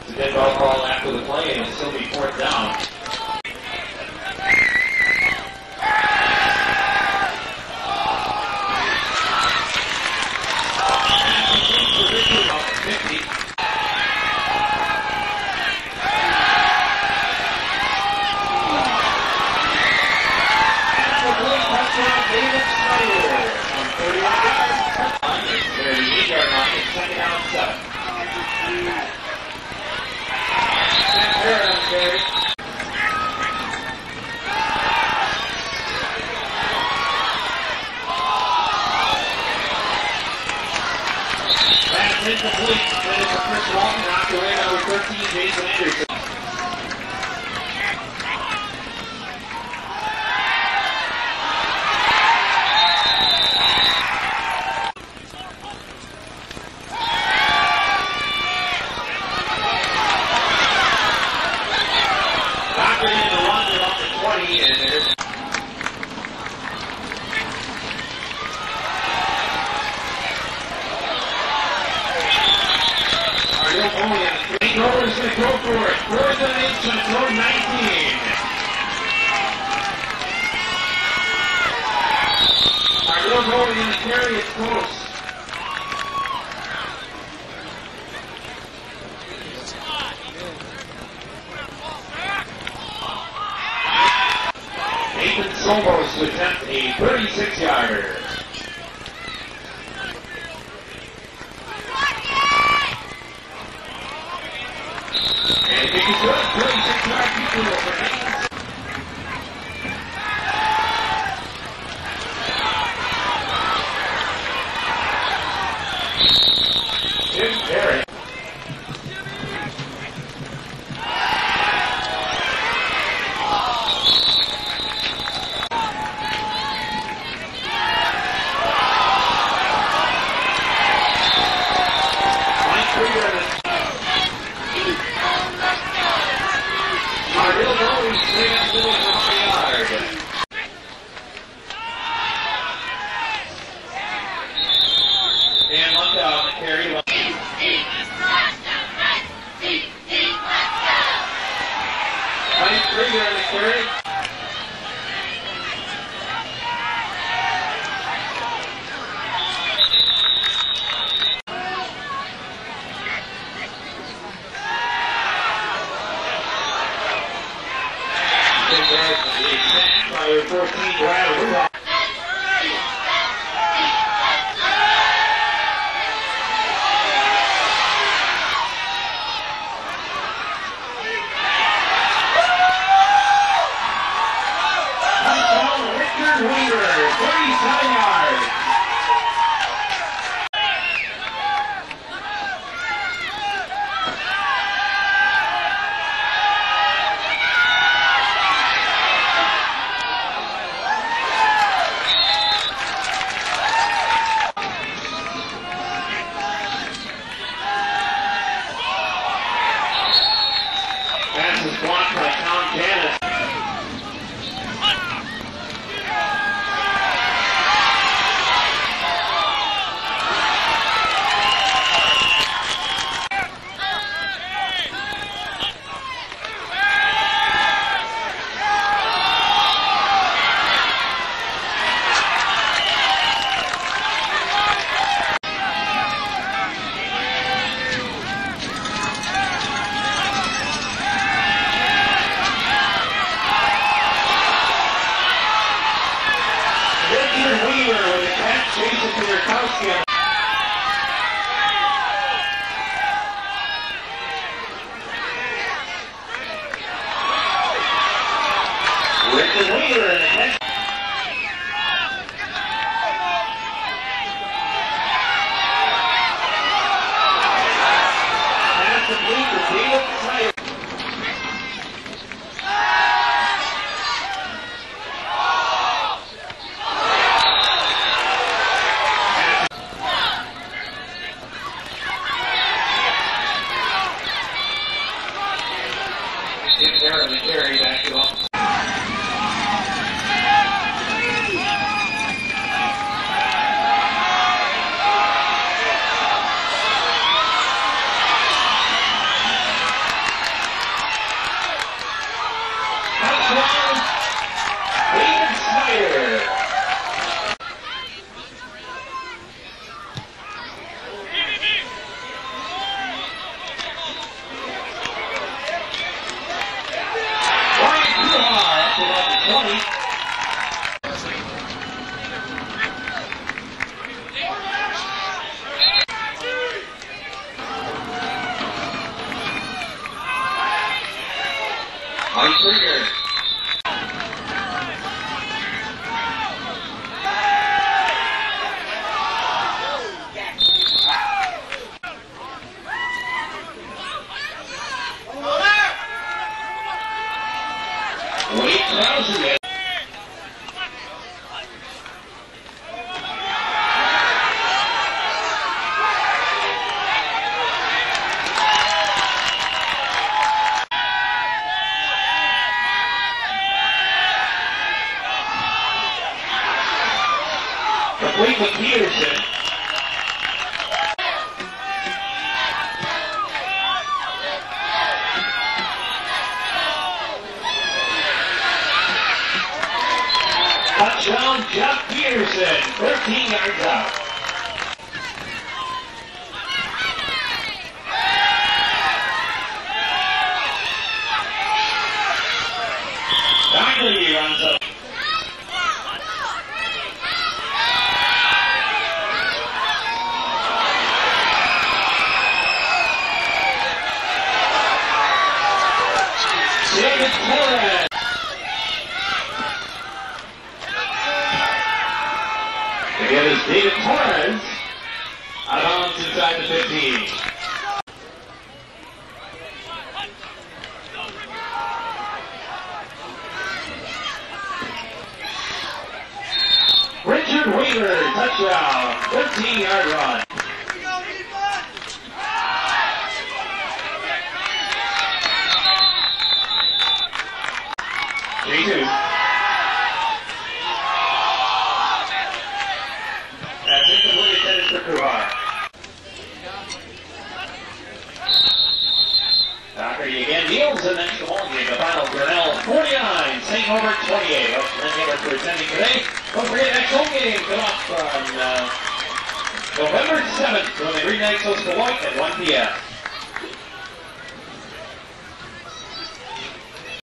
It's a dead ball call after the play, and it'll still be fourth down. is Three goals to go for it. Fourth and eight to throw 19. Our little goalie in the close. to attempt a 36-yarder. And it is good. 36 yards to for Number 14, Brad. Michigan. Richard Wheeler in the With Peterson. Touchdown, Jeff Peterson, 13 yards out. Richard Weaver, touchdown, 13 yard run. Kneels and then Shimon the final Grinnell 49, St. Norbert 28. Oh, thank you for attending today. Don't forget next home game come up on uh, November 7th when the Green Knights host Beloit at 1 p.m.